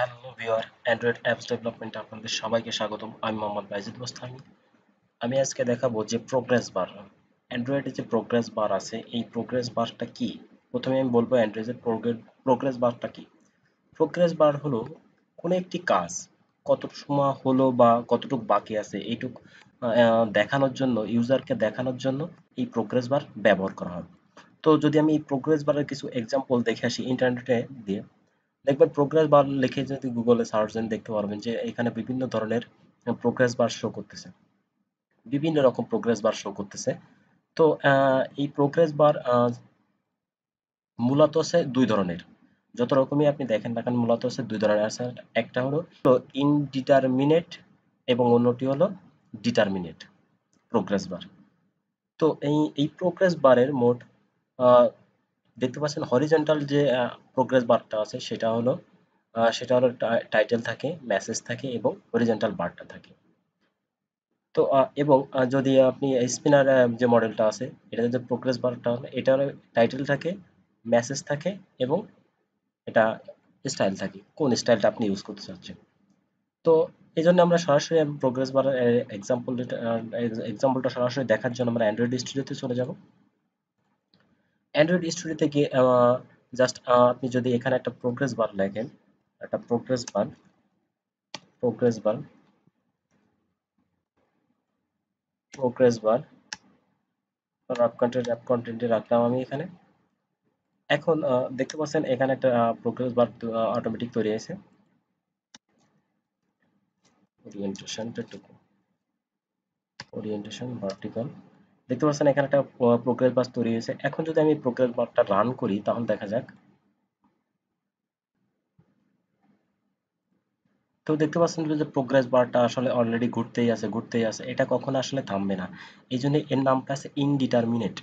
Hello viewer android apps ডেভেলপমেন্টে আপনাদের সবাইকে স্বাগতম। আমি মোহাম্মদ বাইজিদ মোস্তামি আমি আজকে দেখাবো যে প্রোগ্রেস বার অ্যান্ড্রয়েডে যে প্রোগ্রেস বার আছে, এই প্রোগ্রেস বারটা কি? প্রথমে আমি বলব অ্যান্ড্রয়েডের প্রোগ্রেস বারটা কি? প্রোগ্রেস বার হলো কোনো একটি কাজ, কত সময় হলো বা কতটুকু বাকি আছে, এইটুক দেখানোর জন্য ইউজারকে দেখানোর জন্য এই প্রোগ্রেস বার ব্যবহার করা হয়। তো যদি আমি এই প্রোগ্রেস বারের কিছু এক্সাম্পল দেখে আসি ইন্টারনেটে দিয়ে দেখবেন প্রোগ্রেস বার লিখে যদি গুগলে সার্চ দেন, দেখতে পারবেন যে এখানে বিভিন্ন ধরনের প্রোগ্রেস বার শো করতেছে। বিভিন্ন রকম প্রোগ্রেস বার শো করতেছে। তো এই প্রোগ্রেস বার মূলত আছে দুই ধরনের। যত রকমই আপনি দেখেন না কেন, মূলত আছে দুই ধরনের। আছে একটা হলো ইনডিটারমিনেট এবং অন্যটি হলো ডিটারমিনেট প্রোগ্রেস বার তো এই এই প্রোগ্রেস বারের মোট দেখতে পাচ্ছেন হরিজন্টাল যে প্রোগ্রেস বারটা আছে, সেটা হলো সেটা হলো টাইটেল থাকে মেসেজ থাকে এবং হরিজন্টাল বারটা থাকে। তো এবং যদি আপনি স্পিনার যে মডেলটা আছে এটা যে প্রোগ্রেস বারটা এটা টাইটেল থাকে মেসেজ থাকে এবং এটা স্টাইল থাকে। কোন স্টাইলটা আপনি ইউজ করতে চাচ্ছেন? তো এই জন্য আমরা সরাসরি প্রোগ্রেস বারের এক্সাম্পল এক্সাম্পলটা সরাসরি দেখার জন্য আমরা অ্যান্ড্রয়েড স্টুডিওতে চলে যাব। অ্যান্ড্রয়েড স্টুডিও থেকে জাস্ট আপনি যদি এখানে একটা প্রোগ্রেস বার লেখেন, একটা progress bar progress bar progress bar app content app কন্টেন্টে রাখলাম আমি এখানে। এখন দেখতে পাচ্ছেন এখানে একটা প্রোগ্রেস বার অটোমেটিক তৈরি হয়েছে। ওরিয়েন্টেশনটা টুকু ওরিয়েন্টেশন ভার্টিক্যাল দেখতে পাচ্ছেন এখানে একটা প্রোগ্রেস বার তৈরি হয়েছে। এখন যদি আমি প্রোগ্রেস বারটা রান করি, তাহলে দেখা যাক। তো দেখতে পাচ্ছেন যে প্রোগ্রেস বারটা আসলে অলরেডি ঘুরতেই আছে ঘুরতেই আছে। এটা কখনো আসলে থামবে না। এই জন্য এর নামটা আছে ইনডিটারমিনেট।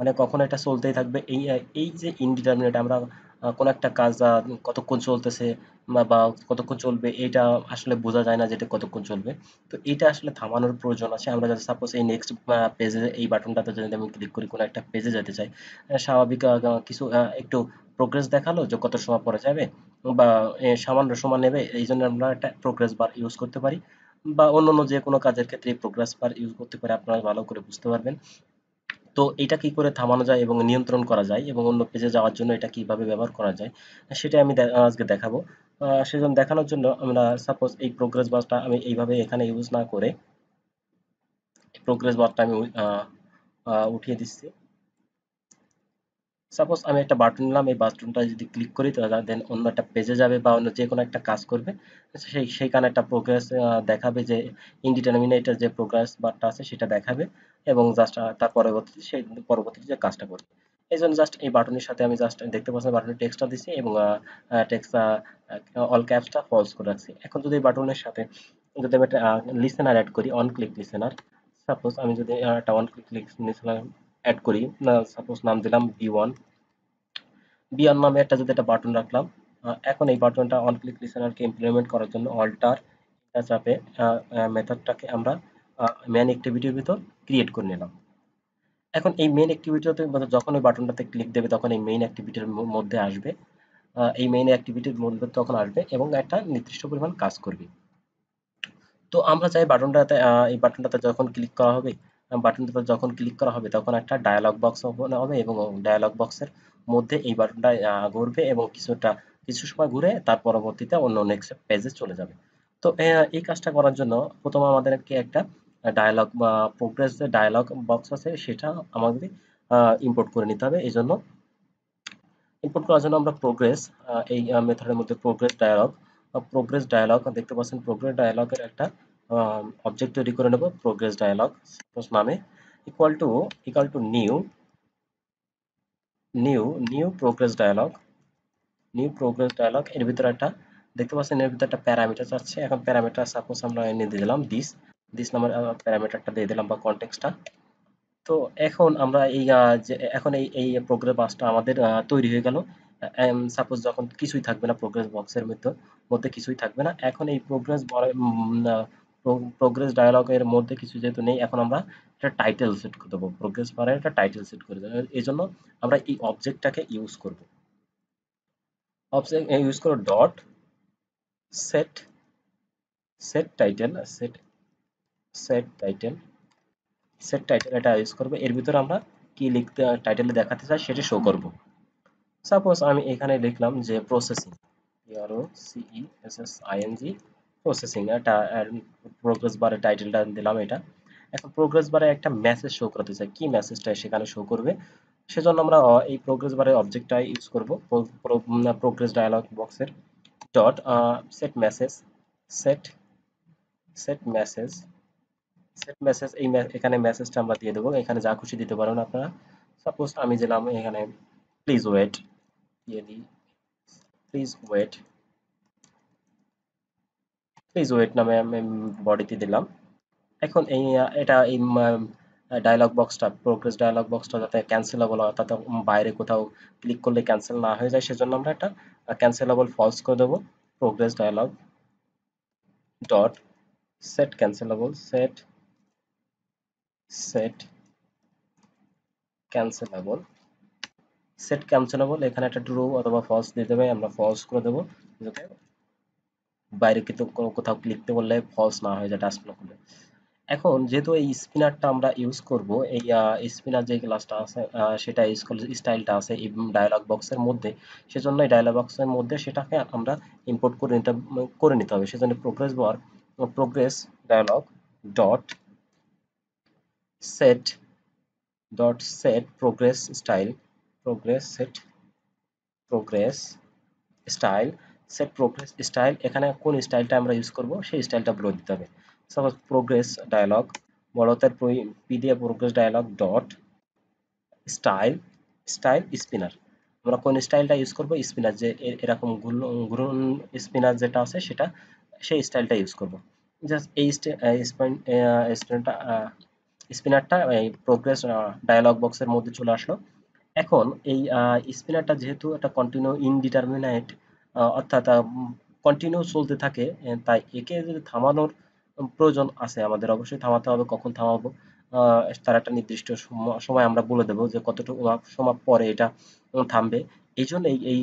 মানে কখনো এটা চলতেই থাকবে। এই এই যে ইনডিটারমিনেট, আমরা কোন একটা কাজ কতক্ষণ চলতেছে বা কতক্ষণ চলবে, এটা আসলে বোঝা যায় না যেটা কতক্ষণ চলবে। তো এটা আসলে থামানোর প্রয়োজন আছে। আমরা যদি সাপোজ এই নেক্সট পেজে এই বাটনটাতে যদি আমি ক্লিক করি, কোনো একটা পেজে যেতে চাই স্বাভাবিক কিছু একটু প্রোগ্রেস দেখাল যে কত সময় পরে যাবে বা সামান্য সময় নেবে, এই জন্য আমরা একটা প্রোগ্রেস বার ইউজ করতে পারি বা অন্যান্য যে কোনো কাজের ক্ষেত্রে প্রোগ্রেস বার ইউজ করতে পারি, আপনারা ভালো করে বুঝতে পারবেন। তো এটা কি করে থামানো যায় এবং নিয়ন্ত্রণ করা যায় এবং অন্য পেজে যাওয়ার জন্য এটা কীভাবে ব্যবহার করা যায় সেটা আমি আজকে দেখাবো। সেজন্য দেখানোর জন্য আমরা সাপোজ এই প্রোগ্রেস বারটা আমি এইভাবে এখানে ইউজ না করে প্রোগ্রেস বারটা আমি উঠিয়ে দিচ্ছি। সাপোজ আমি একটা বাটন নিলাম, এই বাটনটা যদি ক্লিক করি তাহলে দেন অন্য একটা পেজে যাবে বা অন্য যে কোনো একটা কাজ করবে। সেই, সেইখানে একটা প্রোগ্রেস দেখাবে যে ইনডিটারমিনেটের যে প্রোগ্রেস বারটা আছে, সেটা দেখাবে এবং জাস্ট তার পরবর্তীতে সেই পরবর্তীতে যে কাজটা করবে। এই জন্য জাস্ট এই বাটনের সাথে আমি জাস্ট দেখতে পাচ্ছি বাটনের টেক্সটটা দিচ্ছি এবং টেক্সটটা অল ক্যাপসটা ফলস করে রাখছি। এখন যদি এই বাটনের সাথে যদি আমি একটা লিসেনার অ্যাড করি অন ক্লিক লিসেনার সাপোজ আমি যদি একটা অন ক্লিক লিসেনার অ্যাড করি। সাপোজ নাম দিলাম বি ওয়ান বি ওয়ান নামে একটা যদি একটা বাটন রাখলাম এখন এই বাটনটা অন ক্লিক লিসেনারকে ইমপ্লিমেন্ট করার জন্য অল্টার চাপে মেথডটাকে আমরা মেন অ্যাক্টিভিটির ভিতর ক্রিয়েট করে নিলাম। এখন এই মেইন অ্যাক্টিভিটিতে যখন ওই বাটনটাতে ক্লিক দেবে, তখন এই মেইন অ্যাক্টিভিটির মধ্যে আসবে এই মেইন অ্যাক্টিভিটির মধ্যে তখন আসবে এবং একটা নির্দিষ্ট পরিমাণ কাজ করবে। তো আমরা চাই বাটনটাতে এই বাটনটাতে যখন ক্লিক করা হবে বাটনটাতে যখন ক্লিক করা হবে, তখন একটা ডায়ালগ বক্স ওপেন হবে এবং ডায়ালগ বক্সের মধ্যে এই বাটনটা ঘুরবে এবং কিছুটা, কিছু সময় ঘুরে তার পরবর্তীতে অন্য নেক্সট পেজে চলে যাবে। তো এই কাজটা করার জন্য প্রথমে আমাদেরকে একটা ডায়ালগ বা প্রোগ্রেস যে ডায়ালগ বক্স আছে, সেটা আমাদের ইম্পোর্ট করে নিতে হবে। এই জন্য ইম্পোর্ট করার জন্য আমরা প্রোগ্রেস এই মেথডের মধ্যে প্রোগ্রেস ডায়ালগ প্রোগ্রেস ডায়ালগ দেখতে পাচ্ছেন প্রোগ্রেস ডায়ালগের একটা অবজেক্ট তৈরি করে নেব প্রোগ্রেস ডায়ালগ নামে equal to equal to new new new progress dialog new progress dialog এর ভিতরে একটা, দেখতে পাচ্ছেন এর ভিতরে একটা প্যারামিটার আছে এখন প্যারামিটার সাপোজ আমরা এনে দিলাম দিস দিস নাম্বার প্যারামিটারটা দিয়ে দিলাম বা কনটেক্সটটা তো এখন আমরা এই যে, এখন এই এই প্রোগ্রেস বাসটা আমাদের তৈরি হয়ে গেল। সাপোজ যখন কিছুই থাকবে না প্রোগ্রেস বক্সের মধ্যে মধ্যে কিছুই থাকবে না। এখন এই প্রোগ্রেস প্রোগ্রেস ডায়ালগের মধ্যে কিছু যেহেতু নেই, এখন আমরা একটা টাইটেল সেট করে দেবো। প্রোগ্রেস বারের একটা টাইটেল সেট করে দেবো। এই জন্য আমরা এই অবজেক্টটাকে ইউজ করব। অবজেক্ট ইউজ করো dot set set title set set title set title এটা ইউজ করব। এর ভিতরে আমরা কি লিখতে টাইটেলে দেখাতে চাই সেটা শো করব। সাপোজ আমি এখানে লিখলাম যে processing R O C E S S I N G processing এটা প্রোগ্রেস বারে টাইটেলটা দিলাম এটা। এখন প্রোগ্রেস বারে একটা মেসেজ শো করতে চাই। কি মেসেজটা সেখানে শো করবে? সেজন্য আমরা এই প্রোগ্রেস বারে অবজেক্টটা ইউজ করব। প্রোগ্রেস ডায়ালগ বক্সের dot set message set set message set message এই এখানে মেসেজটা আমরা দিয়ে দেবো। এখানে যা খুশি দিতে পারেন আপনারা। সাপোজ আমি দিলাম এখানে প্লিজ ওয়েট দিয়ে দিই। প্লিজ ওয়েট প্লিজ ওয়েট নামে আমি বডিতে দিলাম। এখন এই, এটা এই ডায়লগ বক্সটা প্রোগ্রেস ডায়লগ বক্সটা যাতে ক্যান্সেলেবল হয় অর্থাৎ বাইরে কোথাও ক্লিক করলে ক্যান্সেল না হয়ে যায়, সেজন্য আমরা একটা ক্যান্সেলেবল ফলস করে দেবো। Progress dialog dot set cancelable set set cancelable set cancelable এখানে একটা ট্রু অথবা ফলস দিয়ে দেবে, আমরা ফলস করে দেবো। বাইরে কিন্তু কোথাও ক্লিক করলে ফলস না হয়ে যায় করলে এখন যেহেতু এই স্পিনারটা আমরা ইউজ করব, এই স্পিনার যে ক্লাসটা আছে সেটা ইউজ করলে স্টাইলটা আছে এই ডায়লগ বক্সের মধ্যে, সেজন্য এই ডায়লগ বক্সের মধ্যে সেটাকে আমরা ইম্পোর্ট করে নিতে করে নিতে হবে। সেজন্য progress bar progress dialog dot set dot set progress style progress set progress style set progress style এখানে কোন স্টাইলটা আমরা ইউজ করব? সেই স্টাইলটা বলে দিতে হবে। সাপোজ প্রোগ্রেস ডায়ালগ বড়তের পি দিয়ে progress dialog dot style style spinner আমরা কোন স্টাইলটা ইউজ করব? স্পিনার যে এরকম ঘুরন স্পিনার যেটা আছে সেটা, সেই স্টাইলটা ইউজ করব। জাস্ট এই স্পিনারটা স্পিনারটা এই প্রোগ্রেস ডায়ালগ বক্সের মধ্যে চলে আসলো। এখন এই স্পিনারটা যেহেতু একটা কন্টিনিউ ইনডিটারমিনেট অর্থাৎ কন্টিনিউ চলতে থাকে তাই একে যদি থামানোর প্রয়োজন আছে, আমাদের অবশ্যই থামাতে হবে, কখন থামাবো তার একটা নির্দিষ্ট সময় আমরা বলে দেবো যে কতটুকু সময় পরে এটা থামবে। এই জন্য এই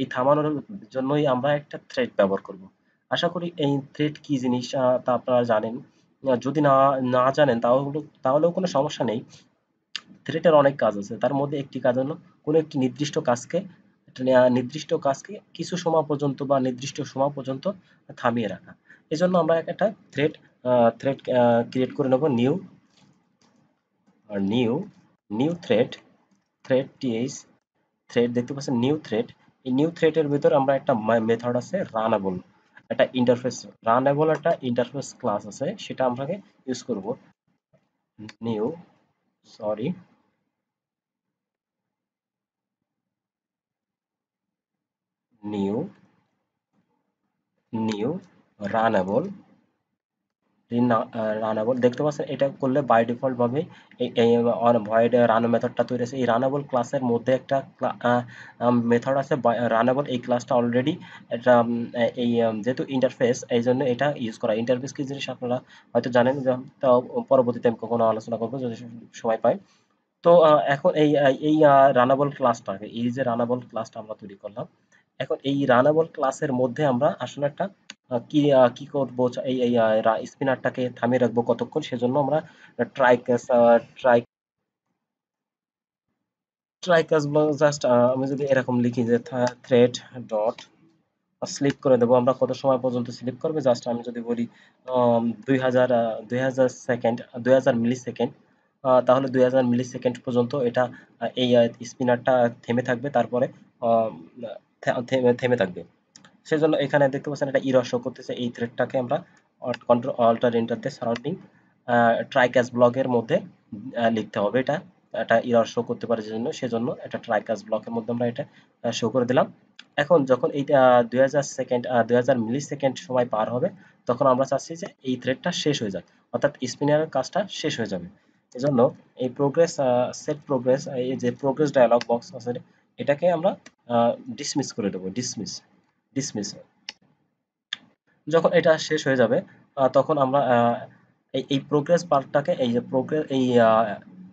এই থামানোর জন্যই আমরা একটা থ্রেড ব্যবহার করব। আশা করি এই থ্রেড কি জিনিস তা আপনারা জানেন। যদি না না জানেন তাহলে তাহলেও কোনো সমস্যা নেই। থ্রেডের অনেক কাজ আছে। তার মধ্যে একটি কাজ হলো, কোনো একটি নির্দিষ্ট কাজকে নির্দিষ্ট কাজকে কিছু সময় পর্যন্ত বা নির্দিষ্ট সময় পর্যন্ত থামিয়ে রাখা। এজন্য আমরা একটা থ্রেড থ্রেড ক্রিয়েট করে নেব new new new thread thread T H thread দেখতে পাচ্ছেন নিউ থ্রেড এই নিউ থ্রেডের ভিতর আমরা একটা মেথড আছে রানাবল একটা ইন্টারফেস রানাবল একটা ইন্টারফেস ক্লাস আছে, সেটা আমরা ইউজ করব। New sorry new new, runnable runnable. দেখতে পাচ্ছেন, এটা করলে বাই ডিফল্ট ভাবে ভয়েড রান মেথডটা তৈরি আছে এই রানেবল ক্লাসের মধ্যে একটা মেথড আছে রানেবল। এই ক্লাসটা অলরেডি এটা এই যেহেতু ইন্টারফেস এই জন্য এটা ইউজ করা। ইন্টারফেস কি জিনিস আপনারা হয়তো জানেন তো পরবর্তীতে আমি কখনো আলোচনা করব, যদি সময় পাই। তো এখন এই এই রানাবল ক্লাসটাকে এই যে রানাবল ক্লাসটা আমরা তৈরি করলাম এখন এই রানাবল ক্লাসের মধ্যে আমরা আসলে একটা কি কি করব এই এই স্পিনারটাকে থামিয়ে রাখব কতক্ষণ, সেজন্য আমরা ট্রাই ট্রাই ট্রাই কাজ জাস্ট আমি যদি এরকম লিখি যে থ্রেড ডট স্লিপ করে দেবো, আমরা কত সময় পর্যন্ত স্লিপ করবে? জাস্ট আমি যদি বলি দুই হাজার দুই হাজার সেকেন্ড দুই হাজার মিলি সেকেন্ড তাহলে দুই হাজার মিলি সেকেন্ড পর্যন্ত এটা এই স্পিনারটা থেমে থাকবে। তারপরে থেমে থাকবে। সেজন্য এখানে দেখতে পাচ্ছেন এটা ইরর শো করতেছে। এই থ্রেডটাকে আমরা কন্ট্রোল অল্টার এন্টার দিয়ে সারাউন্ডিং ট্রাই ক্যাশ ব্লকের মধ্যে লিখতে হবে। এটা এটা ইরর শো করতে পারে জন্য সেজন্য এটা ট্রাই ক্যাশ ব্লকের মধ্যে আমরা এটা শো করে দিলাম। এখন যখন এইটা দুই সেকেন্ড দুই হাজার মিলি সেকেন্ড সময় পার হবে, তখন আমরা চাচ্ছি যে এই থ্রেডটা শেষ হয়ে যাক। অর্থাৎ স্পিনারের কাজটা শেষ হয়ে যাবে। এজন্য এই প্রোগ্রেস সেট প্রোগ্রেস এই যে প্রোগ্রেস ডায়ালগ বক্স আছে এটাকে আমরা ডিসমিস করে দেবো ডিসমিস ডিসমিস যখন এটা শেষ হয়ে যাবে তখন আমরা এই এই প্রোগ্রেস পার্টটাকে এই যে প্রোগ্রেস এই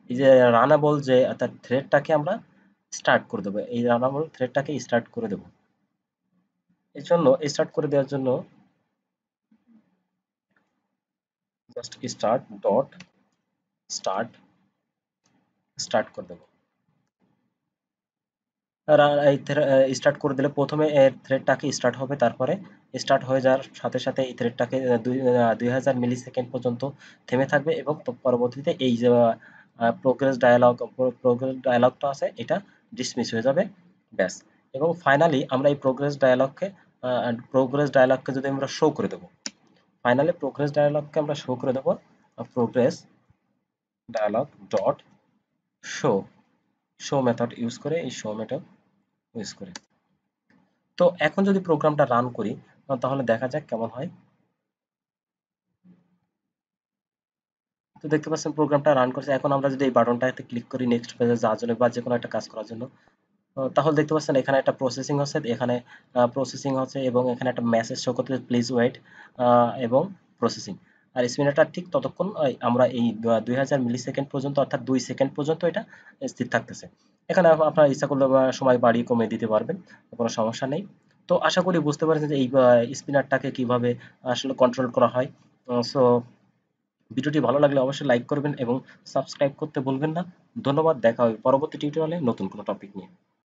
এই যে রানাবল যে অর্থাৎ থ্রেডটাকে আমরা স্টার্ট করে দেবো। এই রানাবল থ্রেডটাকে স্টার্ট করে দেবো। এর জন্য স্টার্ট করে দেওয়ার জন্য just start dot start start করে দেবো। স্টার্ট করে দিলে প্রথমে এর থ্রেডটাকে স্টার্ট হবে, তারপরে স্টার্ট হয়ে যাওয়ার সাথে সাথে এই থ্রেডটাকে দুই হাজার মিলি সেকেন্ড পর্যন্ত থেমে থাকবে এবং পরবর্তীতে এই যে প্রোগ্রেস ডায়ালগ প্রোগ্রেস ডায়ালগটা আছে, এটা ডিসমিস হয়ে যাবে, ব্যাস। এবং ফাইনালি আমরা এই প্রোগ্রেস ডায়ালগকে প্রোগ্রেস ডায়ালগকে যদি আমরা শো করে দেবো ফাইনালি প্রোগ্রেস ডায়ালগকে আমরা শো করে দেবো progress dialog dot show show method use করে এই শো মেথড ইউজ করে। তো এখন যদি প্রোগ্রামটা রান করি, তাহলে দেখা যাক কেমন হয়। তো দেখতে পাচ্ছেন প্রোগ্রামটা রান করছে। এখন আমরা যদি এই বাটনটাতে ক্লিক করি নেক্সট পেজে যাওয়ার জন্য বা যে কোনো একটা কাজ করার জন্য তাহলে দেখতে পাচ্ছেন এখানে একটা প্রসেসিং হচ্ছে এখানে প্রসেসিং হচ্ছে এবং এখানে একটা মেসেজ শো করতে প্লিজ ওয়েট এবং প্রসেসিং আর স্পিনারটা ঠিক ততক্ষণ আমরা এই দুই হাজার মিলি সেকেন্ড পর্যন্ত, অর্থাৎ দুই সেকেন্ড পর্যন্ত এটা স্থির থাকতেছে। এখানে আপনার ইচ্ছা করলে সময় বাড়িয়ে কমে দিতে পারবেন, কোনো সমস্যা নেই। তো আশা করি বুঝতে পারছেন যে এই স্পিনারটাকে কীভাবে আসলে কন্ট্রোল করা হয়। সো ভিডিওটি ভালো লাগলে অবশ্যই লাইক করবেন এবং সাবস্ক্রাইব করতে ভুলবেন না। ধন্যবাদ, দেখা হবে পরবর্তী টিউটোরিয়ালে নতুন কোনো টপিক নিয়ে।